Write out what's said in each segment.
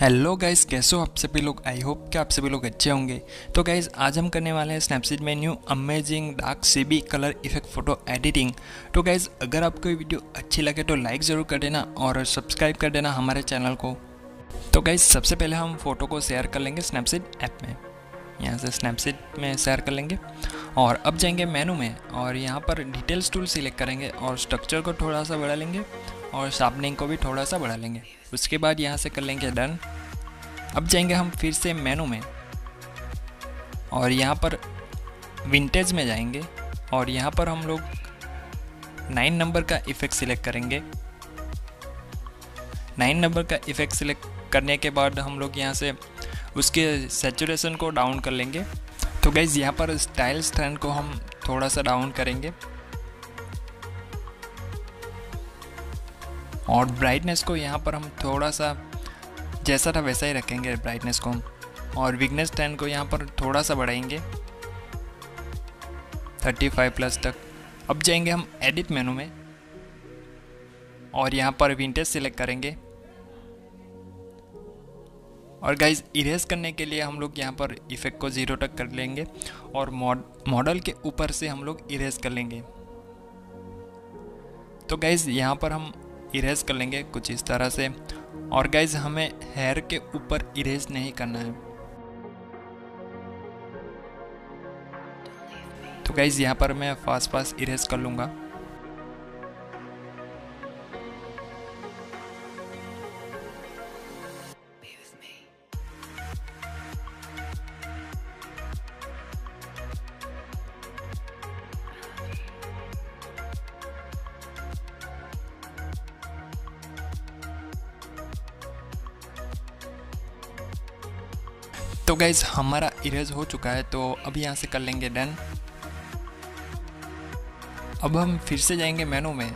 Hello guys कैसे हो आप सभी लोग? आई होप कि आप सभी लोग अच्छे होंगे। तो गाइस आज हम करने वाले हैं स्नैपसीड में new amazing dark CB colour effect photo editing तो गाइस अगर आपको ये वीडियो अच्छी लगे तो लाइक ज़रूर कर देना और सब्सक्राइब कर देना हमारे चैनल को। तो गाइस सबसे पहले हम फ़ोटो को शेयर कर लेंगे स्नैपसीड ऐप में। यहाँ से स्नैपसीड में शेयर कर लेंगे। और अब जाएँगे मेनू में और यहाँ पर डिटेल्स टूल सिलेक्ट करेंगे और स्ट्रक्चर को थोड़ा सा बढ़ा लेंगे और शार्पनिंग को भी थोड़ा सा बढ़ा लेंगे। उसके बाद यहाँ से कर लेंगे डन अब जाएँगे हम फिर से मेनू में और यहाँ पर विंटेज में जाएँगे और यहाँ पर हम लोग नाइन नंबर का इफ़ेक्ट सिलेक्ट करेंगे। नाइन नंबर का इफ़ेक्ट सिलेक्ट करने के बाद हम लोग यहाँ से उसके सेचुरेशन को डाउन कर लेंगे। तो गाइज़ यहाँ पर स्टाइल स्टैंड को हम थोड़ा सा डाउन करेंगे। और ब्राइटनेस को यहाँ पर हम थोड़ा सा जैसा था वैसा ही रखेंगे ब्राइटनेस को हम। और विगनेस टेन को यहाँ पर थोड़ा सा बढ़ाएँगे। 35 प्लस तक। अब जाएँगे हम एडिट मेनू में। और यहाँ पर विंटेज सिलेक्ट करेंगे। और गाइज़ इरेज करने के लिए हम लोग यहाँ पर इफ़ेक्ट को ज़ीरो तक कर लेंगे और मॉडल के ऊपर से हम लोग इरेज कर लेंगे। तो गाइज़ यहाँ पर हम इरेज कर लेंगे कुछ इस तरह से। और गाइज़ हमें हेयर के ऊपर इरेज नहीं करना है। तो गाइज़ यहाँ पर मैं फास्ट फास्ट इरेज कर लूँगा। तो गाइज़ हमारा इरेज हो चुका है तो अभी यहाँ से कर लेंगे डन अब हम फिर से जाएँगे मेनू में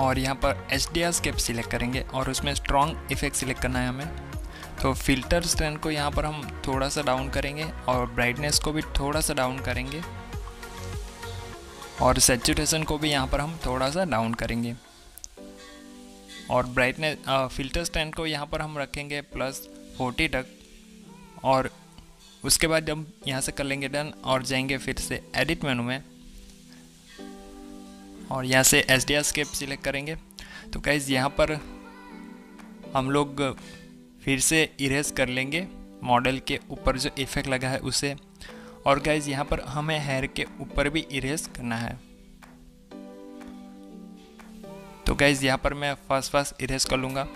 और यहाँ पर H D R scape select करेंगे और उसमें स्ट्रॉन्ग इफ़ेक्ट सिलेक्ट करना है हमें. तो फ़िल्टर स्टैंड को यहाँ पर हम थोड़ा सा डाउन करेंगे और ब्राइटनेस को भी थोड़ा सा डाउन करेंगे. और सेचुरेशन को भी यहाँ पर हम थोड़ा सा डाउन करेंगे. और ब्राइटनेस फ़िल्टर स्टैंड को यहाँ पर हम रखेंगे प्लस फोर्टी तक. और उसके बाद जब यहाँ से कर लेंगे डन और जाएँगे फिर से एडिट मेनू में और यहाँ से एस डी स्केप सिलेक्ट करेंगे। तो गाइज़ यहाँ पर हम लोग फिर से इरेज कर लेंगे मॉडल के ऊपर जो इफ़ेक्ट लगा है उसे। और गाइज़ यहाँ पर हमें हेयर के ऊपर भी इरेज करना है। तो गाइज़ यहाँ पर मैं फास्ट फास्ट इरेज कर लूँगा।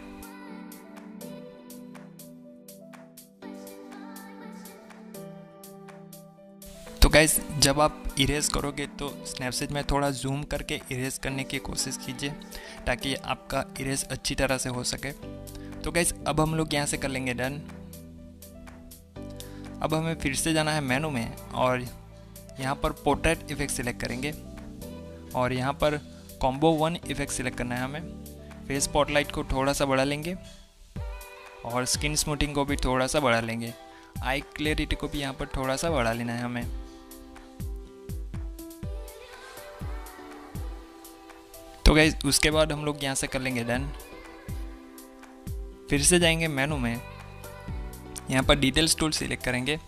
गाइज़ जब आप इरेज करोगे तो स्नैपसेट में थोड़ा जूम करके इरेज करने की कोशिश कीजिए, ताकि आपका इरेज अच्छी तरह से हो सके। तो गाइज़ अब हम लोग यहाँ से कर लेंगे डन अब हमें फिर से जाना है मेनू में, और यहाँ पर पोर्ट्रेट इफ़ेक्ट सिलेक्ट करेंगे। और यहाँ पर कॉम्बो वन इफ़ेक्ट सिलेक्ट करना है हमें। फेस स्पॉटलाइट को थोड़ा सा बढ़ा लेंगे, और स्किन स्मूथिंग को भी थोड़ा सा बढ़ा लेंगे। आई क्लियरिटी को भी यहाँ पर थोड़ा सा बढ़ा लेना है हमें। तो गाइज़ उसके बाद हम लोग यहाँ से कर लेंगे डन फिर से जाएँगे मेनू में. यहाँ पर डिटेल्स टूल सिलेक्ट करेंगे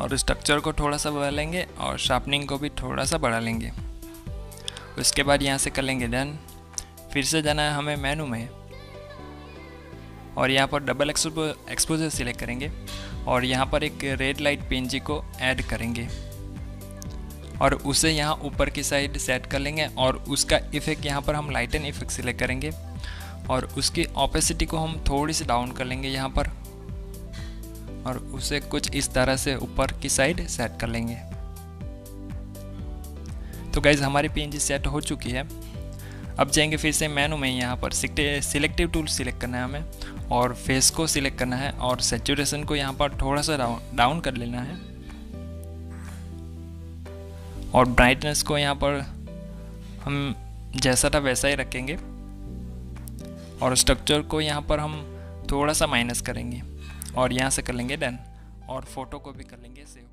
और स्ट्रक्चर को थोड़ा सा बढ़ा लेंगे और शार्पनिंग को भी थोड़ा सा बढ़ा लेंगे. उसके बाद यहाँ से कर लेंगे डन फिर से जाना है हमें मेनू में. और यहाँ पर डबल एक्सपोजर सिलेक्ट करेंगे और यहाँ पर एक रेड लाइट पेंजी को ऐड करेंगे. और उसे यहाँ ऊपर की साइड सेट कर लेंगे और उसका इफ़ेक्ट यहाँ पर हम लाइटन इफ़ेक्ट सिलेक्ट करेंगे। और उसकी ऑपेसिटी को हम थोड़ी सी डाउन कर लेंगे यहाँ पर। और उसे कुछ इस तरह से ऊपर की साइड सेट कर लेंगे। तो गाइज़ हमारी पीएनजी सेट हो चुकी है। अब जाएँगे फिर से मेनू में यहाँ पर सिलेक्टिव टूल सिलेक्ट करना है हमें। और फेस को सिलेक्ट करना है और सेचुरेशन को यहाँ पर थोड़ा सा डाउन डाउन कर लेना है। और ब्राइटनेस को यहाँ पर हम जैसा था वैसा ही रखेंगे। और स्ट्रक्चर को यहाँ पर हम थोड़ा सा माइनस करेंगे। और यहाँ से कर लेंगे डन और फ़ोटो को भी कर लेंगे सेव